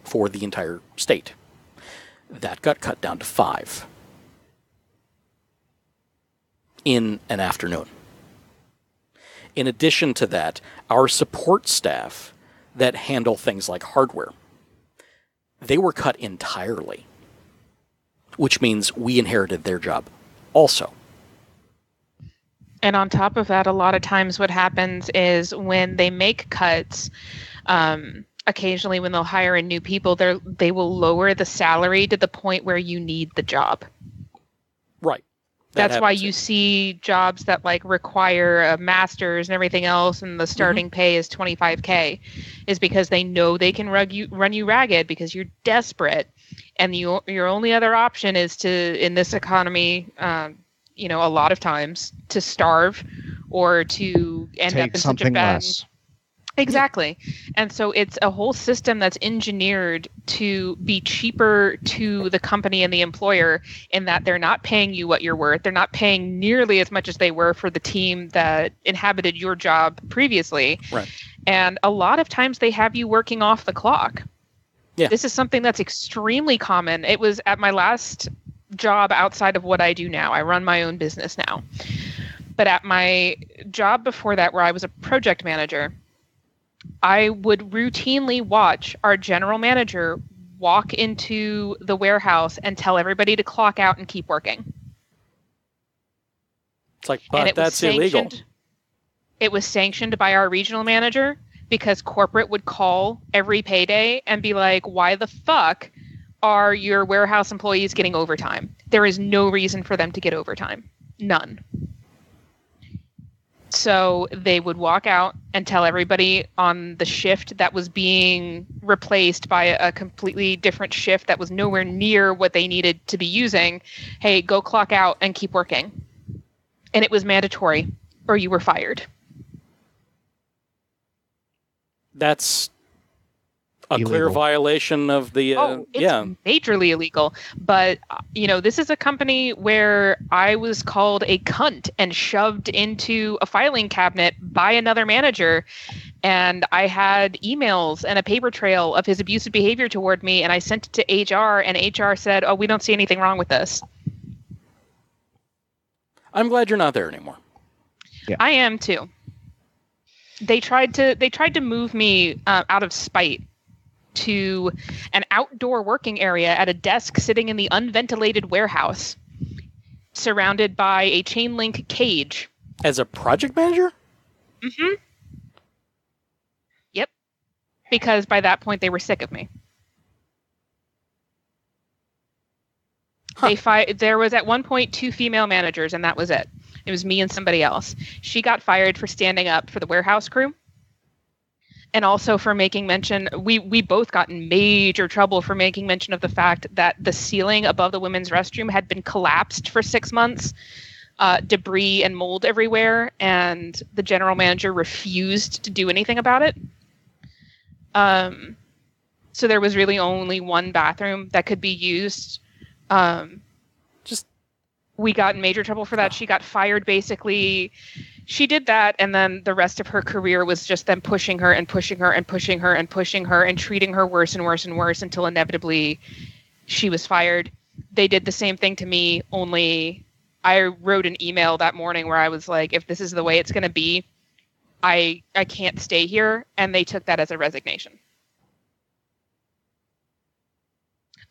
for the entire state. That got cut down to five in an afternoon. In addition to that, our support staff that handle things like hardware, they were cut entirely, which means we inherited their job also. And on top of that, a lot of times what happens is when they make cuts, um, occasionally when they'll hire in new people, they they will lower the salary to the point where you need the job. Right. That That's why you see jobs that like require a master's and everything else, and the starting pay is 25k, is because they know they can rug you run you ragged because you're desperate, and you, your only other option is to in this economy, um, you know, a lot of times to starve or to end up Take in such a bad less. Exactly. And so it's a whole system that's engineered to be cheaper to the company and the employer in that they're not paying you what you're worth. They're not paying nearly as much as they were for the team that inhabited your job previously. Right. And a lot of times they have you working off the clock. Yeah. This is something that's extremely common. It was at my last job outside of what I do now. I run my own business now. But at my job before that, where I was a project manager, I would routinely watch our general manager walk into the warehouse and tell everybody to clock out and keep working. It's like, but it that's illegal. It was sanctioned by our regional manager because corporate would call every payday and be like, "Why the fuck are your warehouse employees getting overtime? There is no reason for them to get overtime. None." So they would walk out and tell everybody on the shift that was being replaced by a completely different shift that was nowhere near what they needed to be using, "Hey, go clock out and keep working." And it was mandatory or you were fired. That's a clear violation of the. Uh, oh, it's yeah. majorly illegal. But you know, this is a company where I was called a cunt and shoved into a filing cabinet by another manager, and I had emails and a paper trail of his abusive behavior toward me, and I sent it to HR, and HR said, "Oh, we don't see anything wrong with this." I'm glad you're not there anymore. I am too. They tried to they tried to move me uh, out of spite to an outdoor working area at a desk sitting in the unventilated warehouse, surrounded by a chain link cage. As a project manager? Mm-hmm. Yep. Because by that point they were sick of me. They fi- there was at one point two female managers and that was it. It was me and somebody else. She got fired for standing up for the warehouse crew. And also for making mention we we both got in major trouble for making mention of the fact that the ceiling above the women's restroom had been collapsed for 6 months. Uh, debris and mold everywhere, and the general manager refused to do anything about it. Um, so there was really only one bathroom that could be used. Um, Just we got in major trouble for that. She got fired basically. She did that, and then the rest of her career was just them pushing her and pushing her and pushing her and pushing her and treating her worse and worse and worse until inevitably she was fired. They did the same thing to me, only I wrote an email that morning where I was like, if this is the way it's going to be, I I can't stay here, and they took that as a resignation.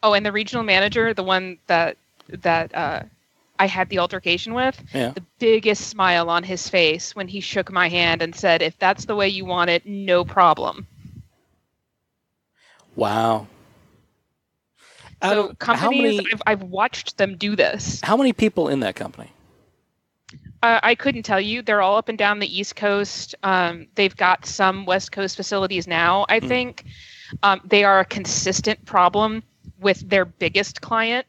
Oh, and the regional manager, the one that that uh, I had the altercation with, Yeah. the biggest smile on his face when he shook my hand and said, "If that's the way you want it, no problem." Wow. So companies, many I've, I've watched them do this. how many people in that company? Uh, I couldn't tell you. They're all up and down the East Coast. Um, they've got some West Coast facilities now. I Hmm. think um, they are a consistent problem with their biggest client.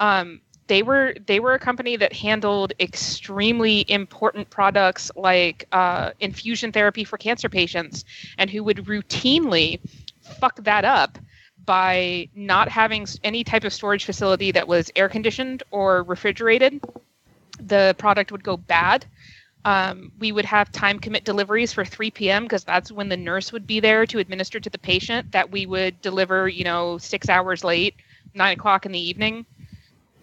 Um, they were they were a company that handled extremely important products like uh, infusion therapy for cancer patients, and who would routinely fuck that up by not having any type of storage facility that was air conditioned or refrigerated the product would go bad Um, we would have time commit deliveries for 3 p.m. because that's when the nurse would be there to administer to the patient. That we would deliver, you know, six hours late, nine o'clock in the evening.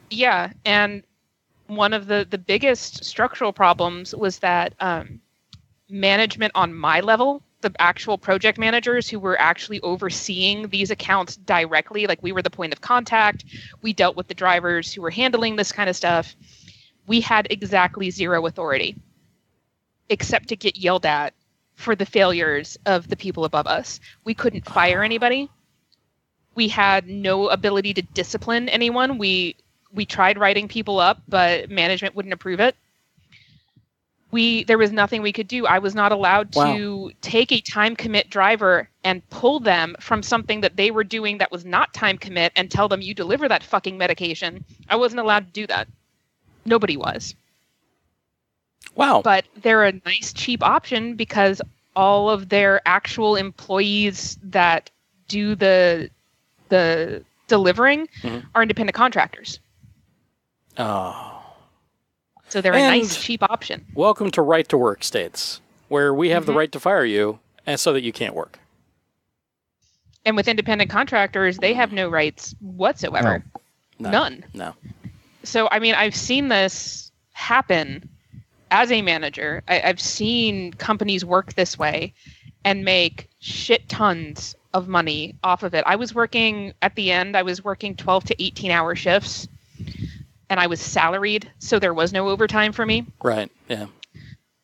Yeah, and one of the the biggest structural problems was that um, management on my level, the actual project managers who were actually overseeing these accounts directly, like we were the point of contact, we dealt with the drivers who were handling this kind of stuff. We had exactly zero authority, except to get yelled at for the failures of the people above us. We couldn't fire anybody. We had no ability to discipline anyone. We we tried writing people up, but management wouldn't approve it. We there was nothing we could do. I was not allowed to take a time commit driver and pull them from something that they were doing that was not time commit and tell them you deliver that fucking medication. I wasn't allowed to do that. Nobody was. Wow. But they're a nice cheap option because all of their actual employees that do the the delivering Mhm. are independent contractors. Oh. So they're a nice cheap option. Welcome to right to work states, where we have the Mhm. right to fire you, and so that you can't work. And with independent contractors, they have no rights whatsoever. No. None. No. So I mean, I've seen this happen as a manager. I, I've seen companies work this way and make shit tons of money off of it. I was working at the end. I was working 12 to 18 hour shifts, and I was salaried, so there was no overtime for me. Right. Yeah.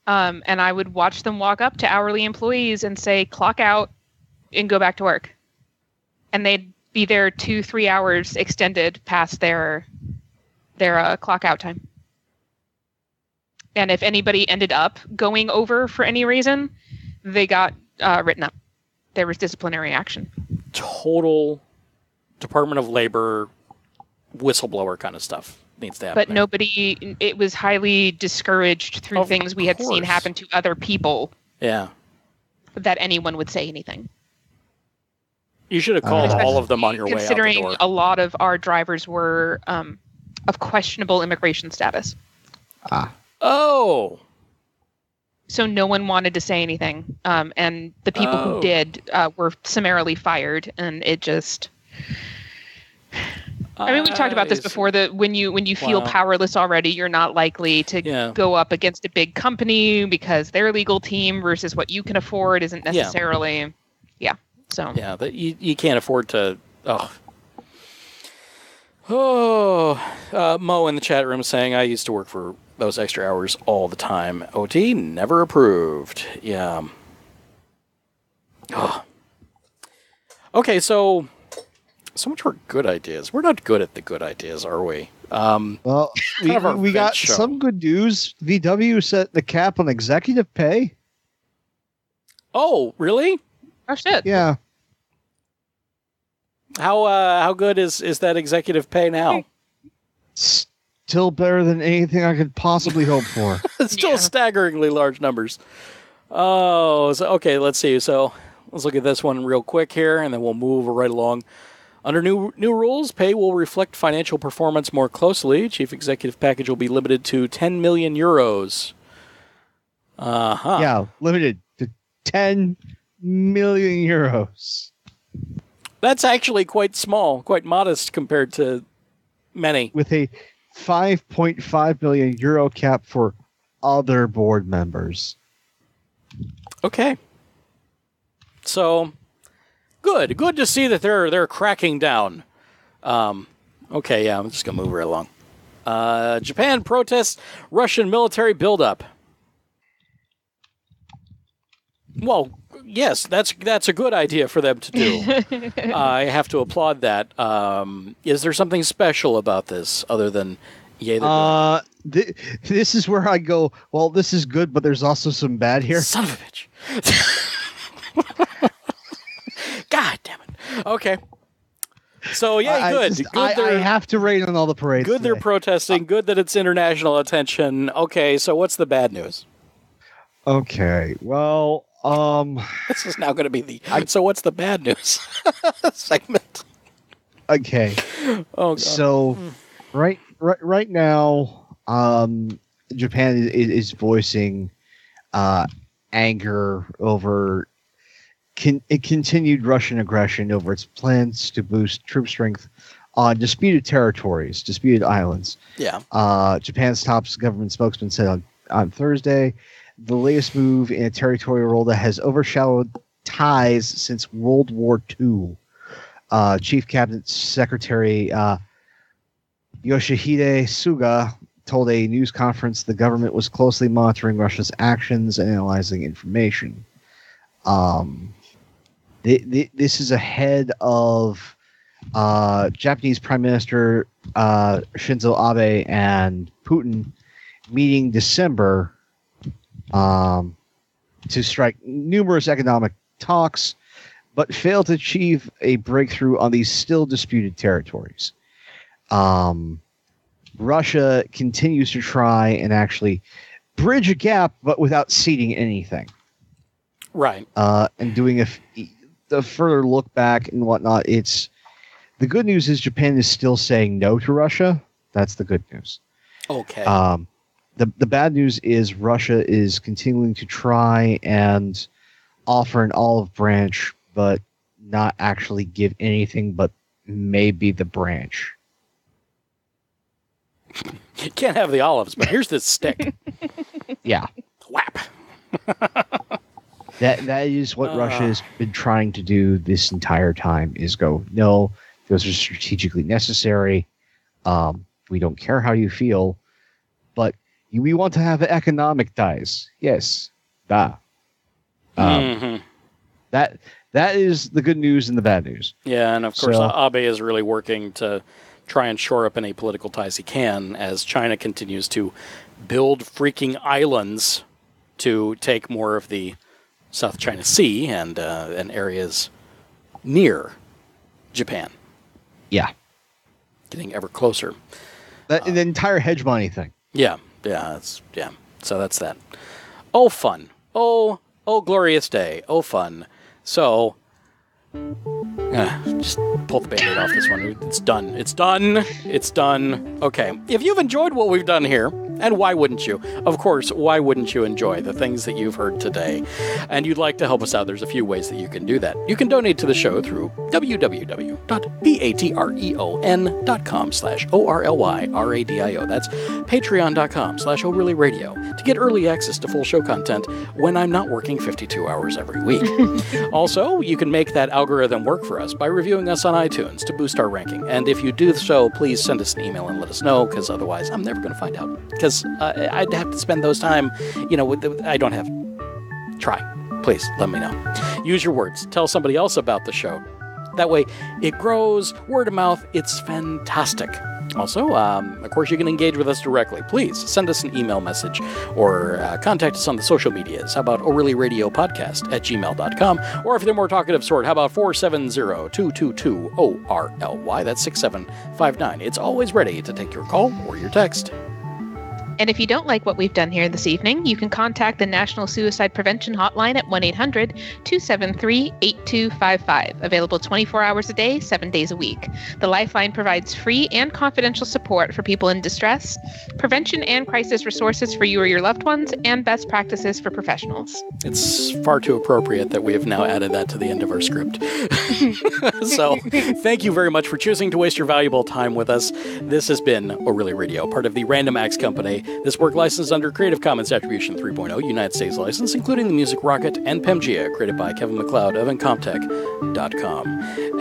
Um, and I would watch them walk up to hourly employees and say, "Clock out and go back to work," and they'd be there two, three hours extended past their their uh, clock out time. And if anybody ended up going over for any reason, they got uh, written up. There was disciplinary action. Total Department of Labor whistleblower kind of stuff needs to happen. But there. nobody, it was highly discouraged through Of things we had seen happen to other people Yeah. that anyone would say anything. You should have called Uh, all of them on your way out the considering a lot of our drivers were um, of questionable immigration status. Ah, Oh. So no one wanted to say anything. Um, and the people Oh. who did uh, were summarily fired. And it just. I mean, we talked about this before. That when you when you feel Wow. powerless already, you're not likely to Yeah. go up against a big company because their legal team versus what you can afford isn't necessarily. Yeah. So. Yeah, but you, you can't afford to. Oh. Oh, uh, Mo in the chat room saying I used to work for those extra hours all the time. OT never approved. Yeah. Oh. Okay, so so much for good ideas. We're not good at the good ideas, are we? Um, well, we, Kind of our we got show. some good news. VW set the cap on executive pay. oh, really? Oh shit. Yeah, How uh, how good is is that executive pay now? still better than anything I could possibly hope for. (laughs) Still Yeah. staggeringly large numbers. Oh, so, okay. Let's see. So let's look at this one real quick here, and then we'll move right along. Under new new rules, pay will reflect financial performance more closely. Chief executive package will be limited to 10 million euros. Uh huh. Yeah, limited to 10 million euros. That's actually quite small, quite modest compared to many. with a 5.5 million euro cap for other board members. Okay. So good. Good to see that they're they're cracking down. Um, okay, yeah, I'm just gonna move right along. Uh, Japan protests Russian military buildup. Well, yes, that's that's a good idea for them to do. (laughs) I have to applaud that. Um, is there something special about this other than yay? they're doing it? Uh, th- this is where I go. Well, this is good, but there's also some bad here. Son of a bitch. (laughs) God damn it. Okay. So yeah, I- I good. just- good. I, I have to rain on all the parades. good. They're today. protesting. Good that it's international attention. Okay. So what's the bad news? okay. Well, um, This is now going to be the. so what's the bad news (laughs) segment? okay. Oh God. So, right, right, right now, um, Japan is, is voicing uh, anger over con- it continued Russian aggression over its plans to boost troop strength on disputed territories, disputed islands. Yeah. Uh, Japan's top government spokesman said on, on Thursday the latest move in a territorial role that has overshadowed ties since World War II. Uh, Chief Cabinet Secretary uh, Yoshihide Suga told a news conference the government was closely monitoring Russia's actions and analyzing information. Um, th- th- this is ahead of uh, Japanese Prime Minister uh, Shinzo Abe and Putin meeting December um, to strike numerous economic talks, but failed to achieve a breakthrough on these still disputed territories. Um, Russia continues to try and actually bridge a gap, but without ceding anything. Right. Uh, and doing a, f- the further look back and whatnot, it's the good news is Japan is still saying no to Russia. That's the good news. Okay. Um, the the bad news is Russia is continuing to try and offer an olive branch, but not actually give anything but maybe the branch. (laughs) you can't have the olives, but here's this stick. (laughs) Yeah, Whap. (laughs) that that is what Ah. Russia has been trying to do this entire time. Is go no, those are strategically necessary. Um, we don't care how you feel, but we want to have economic ties. Yes, da. Um, Mhm. That that is the good news and the bad news. Yeah, and of course, So- Abe is really working to try and shore up any political ties he can as China continues to build freaking islands to take more of the South China Sea and uh, and areas near Japan, Yeah, getting ever closer. that, the entire hegemony thing. Yeah, yeah, that's yeah. So that's that. Oh, fun. Oh, oh, glorious day. Oh, fun. So, ah, just pull the band-aid off this one. It's done. It's done. It's done. Okay. If you've enjoyed what we've done here, and why wouldn't you? Of course, why wouldn't you enjoy the things that you've heard today? And you'd like to help us out, there's a few ways that you can do that. You can donate to the show through www.patreon.com slash O-R-L-Y-R-A-D-I-O. That's patreon.com slash orlyradio to get early access to full show content when I'm not working 52 hours every week. (laughs) also, you can make that algorithm work for us by reviewing us on iTunes to boost our ranking. And if you do so, please send us an email and let us know, because otherwise I'm never going to find out. Because uh, I'd have to spend those time, you know, with I don't have. Try. Please, let me know. Use your words. Tell somebody else about the show. That way, it grows, word of mouth. It's fantastic. Also, um, of course, you can engage with us directly. Please send us an email message or uh, contact us on the social medias. How about ORLY Radio Podcast at gmail.com? Or if they're more talkative sort, how about 470 222 ORLY? That's 6759. It's always ready to take your call or your text. And if you don't like what we've done here this evening, you can contact the National Suicide Prevention Hotline at 1 800 273 8255. Available 24 hours a day, 7 days a week. The Lifeline provides free and confidential support for people in distress, prevention and crisis resources for you or your loved ones, and best practices for professionals. It's far too appropriate that we have now added that to the end of our script. (laughs) so, thank you very much for choosing to waste your valuable time with us. This has been ORLY Radio, part of the Random Acts Company. This work licensed under Creative Commons Attribution 3.0 United States license, including the music Rocket and Pamgaea, created by Kevin MacLeod of Incompetech.com.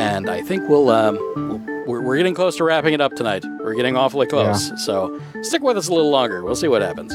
And I think we'll, um, we'll we're, we're getting close to wrapping it up tonight. We're getting awfully close. So, stick with us a little longer. We'll see what happens.